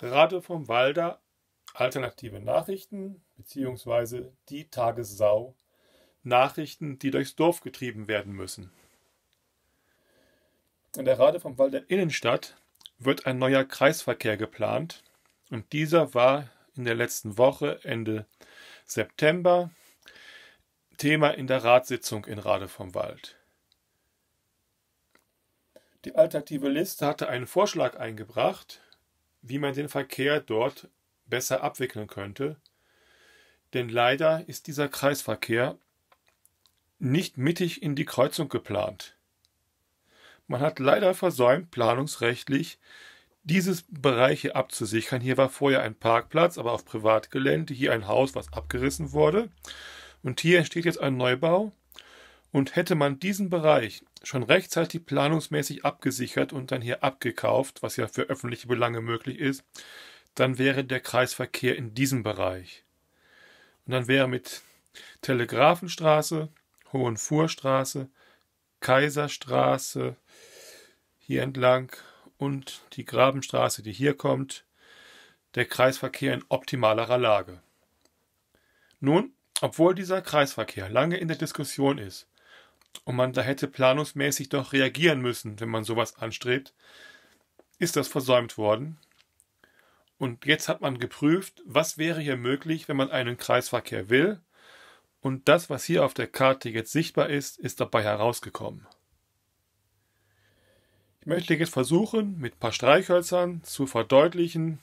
Rade vom Walder, alternative Nachrichten, beziehungsweise die Tagessau, Nachrichten, die durchs Dorf getrieben werden müssen. In der Rade vom Walder Innenstadt wird ein neuer Kreisverkehr geplant und dieser war in der letzten Woche, Ende September, Thema in der Ratssitzung in Rade vom Wald. Die alternative Liste hatte einen Vorschlag eingebracht, wie man den Verkehr dort besser abwickeln könnte, denn leider ist dieser Kreisverkehr nicht mittig in die Kreuzung geplant. Man hat leider versäumt, planungsrechtlich dieses Bereiche abzusichern. Hier war vorher ein Parkplatz, aber auf Privatgelände, hier ein Haus, was abgerissen wurde. Und hier entsteht jetzt ein Neubau. Und hätte man diesen Bereich schon rechtzeitig planungsmäßig abgesichert und dann hier abgekauft, was ja für öffentliche Belange möglich ist, dann wäre der Kreisverkehr in diesem Bereich. Und dann wäre mit Telegrafenstraße, Hohenfuhrstraße, Kaiserstraße hier entlang und die Grabenstraße, die hier kommt, der Kreisverkehr in optimalerer Lage. Nun, obwohl dieser Kreisverkehr lange in der Diskussion ist und man da hätte planungsmäßig doch reagieren müssen, wenn man sowas anstrebt, ist das versäumt worden. Und jetzt hat man geprüft, was wäre hier möglich, wenn man einen Kreisverkehr will. Und das, was hier auf der Karte jetzt sichtbar ist, ist dabei herausgekommen. Ich möchte jetzt versuchen, mit ein paar Streichhölzern zu verdeutlichen,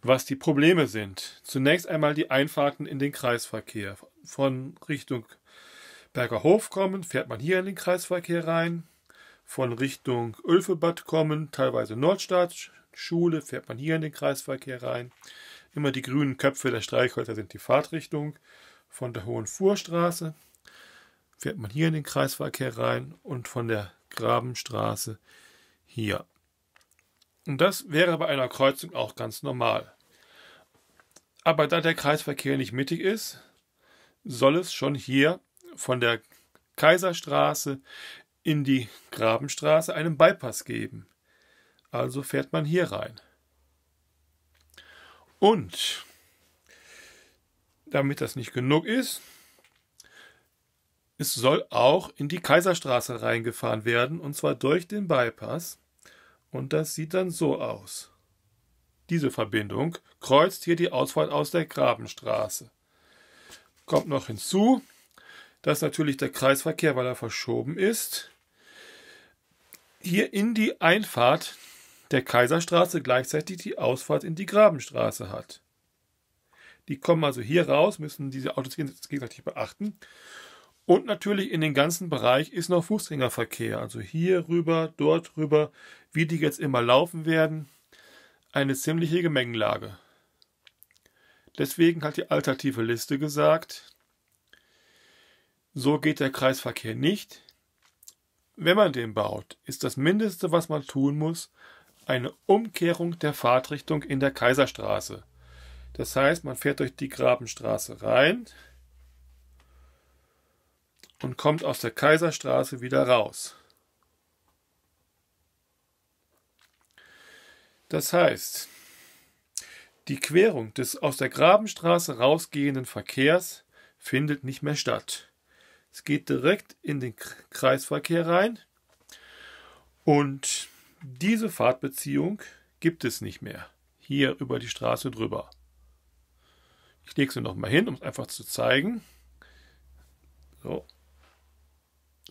was die Probleme sind. Zunächst einmal die Einfahrten in den Kreisverkehr. Von Richtung Bergerhof kommen, fährt man hier in den Kreisverkehr rein. Von Richtung Ulfebad kommen, teilweise Nordstadt, Schule, fährt man hier in den Kreisverkehr rein. Immer die grünen Köpfe der Streichhölzer sind die Fahrtrichtung. Von der Hohen Fuhrstraße fährt man hier in den Kreisverkehr rein und von der Grabenstraße hier. Und das wäre bei einer Kreuzung auch ganz normal. Aber da der Kreisverkehr nicht mittig ist, soll es schon hier von der Kaiserstraße in die Grabenstraße einen Bypass geben. Also fährt man hier rein. Und damit das nicht genug ist, es soll auch in die Kaiserstraße reingefahren werden, und zwar durch den Bypass. Und das sieht dann so aus. Diese Verbindung kreuzt hier die Ausfahrt aus der Grabenstraße. Kommt noch hinzu, dass natürlich der Kreisverkehr, weil er verschoben ist, hier in die Einfahrt der Kaiserstraße gleichzeitig die Ausfahrt in die Grabenstraße hat. Die kommen also hier raus, müssen diese Autos gegenseitig beachten. Und natürlich in den ganzen Bereich ist noch Fußgängerverkehr. Also hier rüber, dort rüber, wie die jetzt immer laufen werden. Eine ziemliche Gemengenlage. Deswegen hat die alternative Liste gesagt, so geht der Kreisverkehr nicht. Wenn man den baut, ist das Mindeste, was man tun muss, eine Umkehrung der Fahrtrichtung in der Kaiserstraße. Das heißt, man fährt durch die Grabenstraße rein, und kommt aus der Kaiserstraße wieder raus. Das heißt, die Querung des aus der Grabenstraße rausgehenden Verkehrs findet nicht mehr statt. Es geht direkt in den Kreisverkehr rein und diese Fahrtbeziehung gibt es nicht mehr. Hier über die Straße drüber. Ich lege sie nochmal hin, um es einfach zu zeigen. So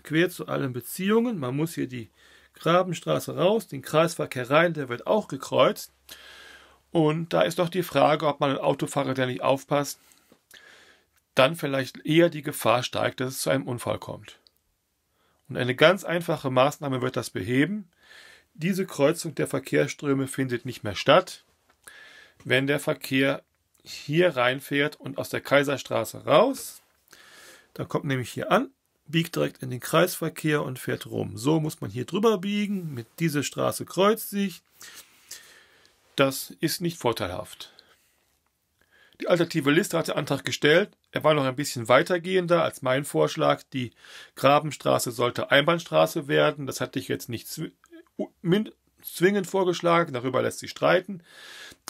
quer zu allen Beziehungen. Man muss hier die Grabenstraße raus, den Kreisverkehr rein, der wird auch gekreuzt. Und da ist doch die Frage, ob man ein Autofahrer, der nicht aufpasst, dann vielleicht eher die Gefahr steigt, dass es zu einem Unfall kommt. Und eine ganz einfache Maßnahme wird das beheben. Diese Kreuzung der Verkehrsströme findet nicht mehr statt, wenn der Verkehr hier reinfährt und aus der Kaiserstraße raus. Dann kommt nämlich hier an biegt direkt in den Kreisverkehr und fährt rum. So muss man hier drüber biegen. Mit dieser Straße kreuzt sich. Das ist nicht vorteilhaft. Die alternative Liste hat der Antrag gestellt. Er war noch ein bisschen weitergehender als mein Vorschlag. Die Grabenstraße sollte Einbahnstraße werden. Das hatte ich jetzt nicht zwingend vorgeschlagen, darüber lässt sich streiten.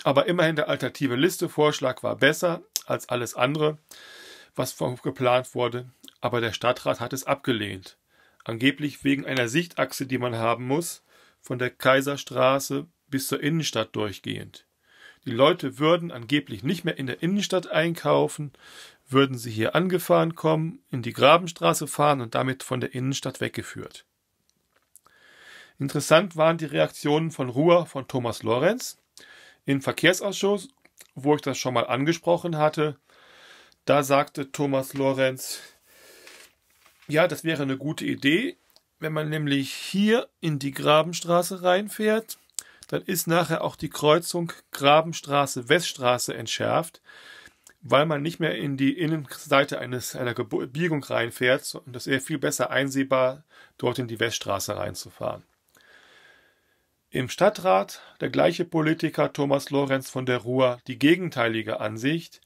Aber immerhin der alternative Liste-Vorschlag war besser als alles andere, was geplant wurde. Aber der Stadtrat hat es abgelehnt. Angeblich wegen einer Sichtachse, die man haben muss, von der Kaiserstraße bis zur Innenstadt durchgehend. Die Leute würden angeblich nicht mehr in der Innenstadt einkaufen, würden sie hier angefahren kommen, in die Grabenstraße fahren und damit von der Innenstadt weggeführt. Interessant waren die Reaktionen von Ruhr von Thomas Lorenz im Verkehrsausschuss, wo ich das schon mal angesprochen hatte. Da sagte Thomas Lorenz, ja, das wäre eine gute Idee, wenn man nämlich hier in die Grabenstraße reinfährt, dann ist nachher auch die Kreuzung Grabenstraße-Weststraße entschärft, weil man nicht mehr in die Innenseite eines, einer Biegung reinfährt und das wäre viel besser einsehbar, dort in die Weststraße reinzufahren. Im Stadtrat der gleiche Politiker Thomas Lorenz von der Ruhr die gegenteilige Ansicht.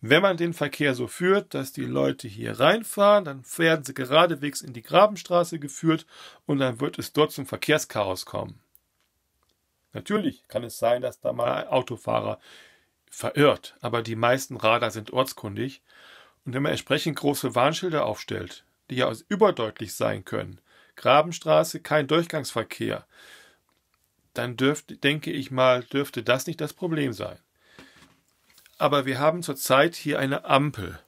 Wenn man den Verkehr so führt, dass die Leute hier reinfahren, dann werden sie geradewegs in die Grabenstraße geführt und dann wird es dort zum Verkehrschaos kommen. Natürlich kann es sein, dass da mal ein Autofahrer verirrt, aber die meisten Radar sind ortskundig. Und wenn man entsprechend große Warnschilder aufstellt, die ja überdeutlich sein können, Grabenstraße, kein Durchgangsverkehr, dann dürfte, denke ich mal, dürfte das nicht das Problem sein. Aber wir haben zurzeit hier eine Ampel.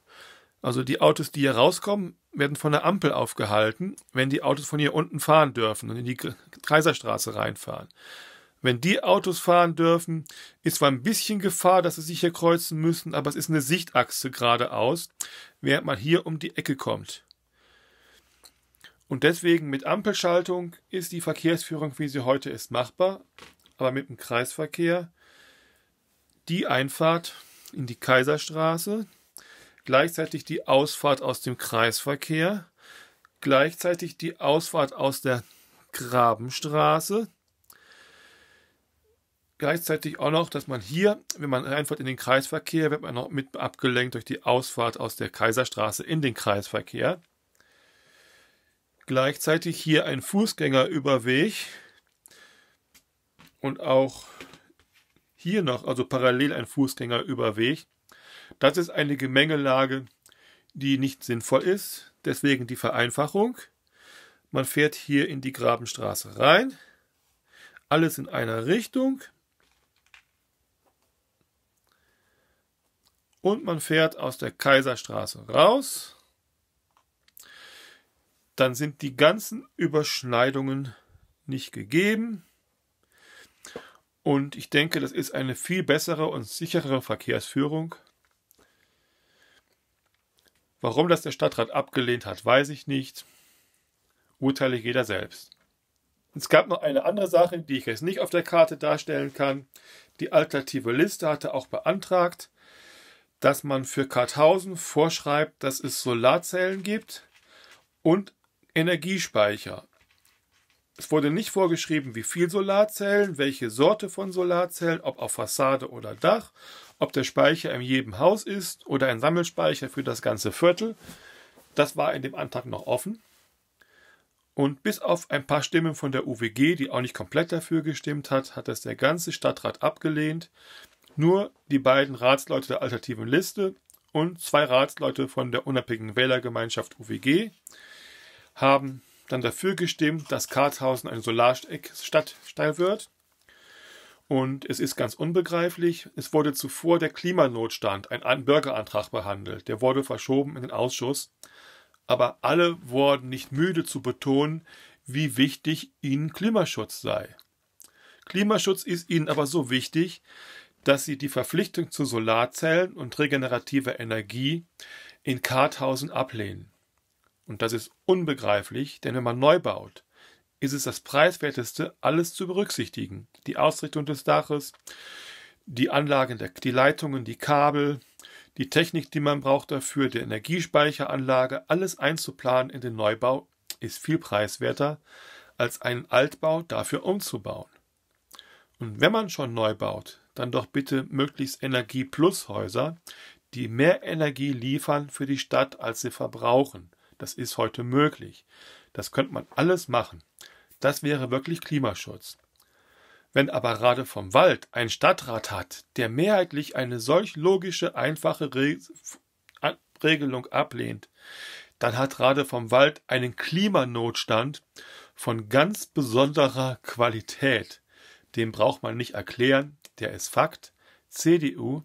Also die Autos, die hier rauskommen, werden von der Ampel aufgehalten, wenn die Autos von hier unten fahren dürfen und in die Kaiserstraße reinfahren. Wenn die Autos fahren dürfen, ist zwar ein bisschen Gefahr, dass sie sich hier kreuzen müssen, aber es ist eine Sichtachse geradeaus, während man hier um die Ecke kommt. Und deswegen mit Ampelschaltung ist die Verkehrsführung, wie sie heute ist, machbar, aber mit dem Kreisverkehr die Einfahrt in die Kaiserstraße, gleichzeitig die Ausfahrt aus dem Kreisverkehr, gleichzeitig die Ausfahrt aus der Grabenstraße, gleichzeitig auch noch, dass man hier, wenn man reinfährt in den Kreisverkehr, wird man noch mit abgelenkt durch die Ausfahrt aus der Kaiserstraße in den Kreisverkehr. Gleichzeitig hier ein Fußgängerüberweg und auch hier noch, also parallel ein Fußgängerüberweg. Das ist eine Gemengelage, die nicht sinnvoll ist. Deswegen die Vereinfachung. Man fährt hier in die Grabenstraße rein. Alles in einer Richtung. Und man fährt aus der Kaiserstraße raus, dann sind die ganzen Überschneidungen nicht gegeben. Und ich denke, das ist eine viel bessere und sicherere Verkehrsführung. Warum das der Stadtrat abgelehnt hat, weiß ich nicht. Urteile jeder selbst. Es gab noch eine andere Sache, die ich jetzt nicht auf der Karte darstellen kann. Die alternative Liste hatte auch beantragt, dass man für Karthausen vorschreibt, dass es Solarzellen gibt und Energiespeicher. Es wurde nicht vorgeschrieben, wie viel Solarzellen, welche Sorte von Solarzellen, ob auf Fassade oder Dach, ob der Speicher in jedem Haus ist oder ein Sammelspeicher für das ganze Viertel. Das war in dem Antrag noch offen. Und bis auf ein paar Stimmen von der UWG, die auch nicht komplett dafür gestimmt hat, hat das der ganze Stadtrat abgelehnt. Nur die beiden Ratsleute der alternativen Liste und zwei Ratsleute von der unabhängigen Wählergemeinschaft UWG haben dann dafür gestimmt, dass Karthausen ein Solarstadtteil wird. Und es ist ganz unbegreiflich, es wurde zuvor der Klimanotstand, ein Bürgerantrag behandelt, der wurde verschoben in den Ausschuss, aber alle wurden nicht müde zu betonen, wie wichtig ihnen Klimaschutz sei. Klimaschutz ist ihnen aber so wichtig, dass sie die Verpflichtung zu Solarzellen und regenerativer Energie in Karthausen ablehnen. Und das ist unbegreiflich, denn wenn man neu baut, ist es das preiswerteste, alles zu berücksichtigen. Die Ausrichtung des Daches, die Anlagen, der, die Leitungen, die Kabel, die Technik, die man braucht dafür, die Energiespeicheranlage, alles einzuplanen in den Neubau, ist viel preiswerter, als einen Altbau dafür umzubauen. Und wenn man schon neu baut, dann doch bitte möglichst Energie-Plus-Häuser, die mehr Energie liefern für die Stadt, als sie verbrauchen. Das ist heute möglich. Das könnte man alles machen. Das wäre wirklich Klimaschutz. Wenn aber Rade vom Wald einen Stadtrat hat, der mehrheitlich eine solch logische, einfache Re Regelung ablehnt, dann hat Rade vom Wald einen Klimanotstand von ganz besonderer Qualität. Den braucht man nicht erklären, der ist Fakt. CDU,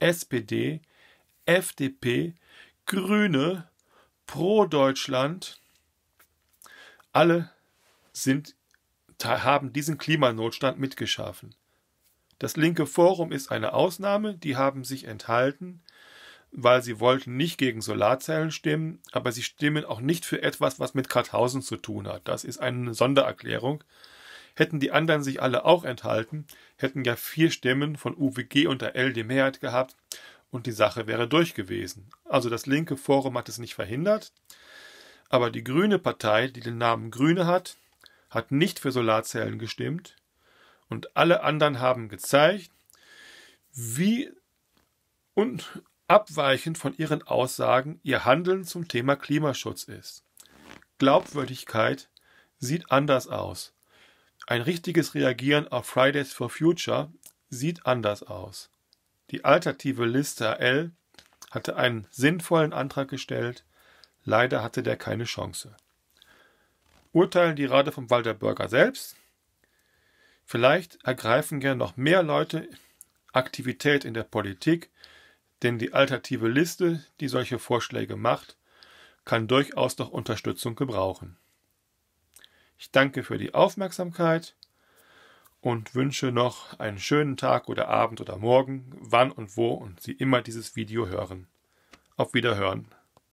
SPD, FDP, Grüne, Pro Deutschland, alle sind haben diesen Klimanotstand mitgeschaffen. Das linke Forum ist eine Ausnahme, die haben sich enthalten, weil sie wollten nicht gegen Solarzellen stimmen, aber sie stimmen auch nicht für etwas, was mit Karthausen zu tun hat. Das ist eine Sondererklärung. Hätten die anderen sich alle auch enthalten, hätten ja vier Stimmen von UWG und der L die Mehrheit gehabt und die Sache wäre durch gewesen. Also das linke Forum hat es nicht verhindert, aber die grüne Partei, die den Namen Grüne hat, hat nicht für Solarzellen gestimmt und alle anderen haben gezeigt, wie und abweichend von ihren Aussagen ihr Handeln zum Thema Klimaschutz ist. Glaubwürdigkeit sieht anders aus. Ein richtiges Reagieren auf Fridays for Future sieht anders aus. Die alternative Liste L hatte einen sinnvollen Antrag gestellt, leider hatte der keine Chance urteilen die Rate vom Walter Bürger selbst. Vielleicht ergreifen gern noch mehr Leute Aktivität in der Politik, denn die alternative Liste, die solche Vorschläge macht, kann durchaus noch Unterstützung gebrauchen. Ich danke für die Aufmerksamkeit und wünsche noch einen schönen Tag oder Abend oder Morgen, wann und wo und Sie immer dieses Video hören. Auf Wiederhören.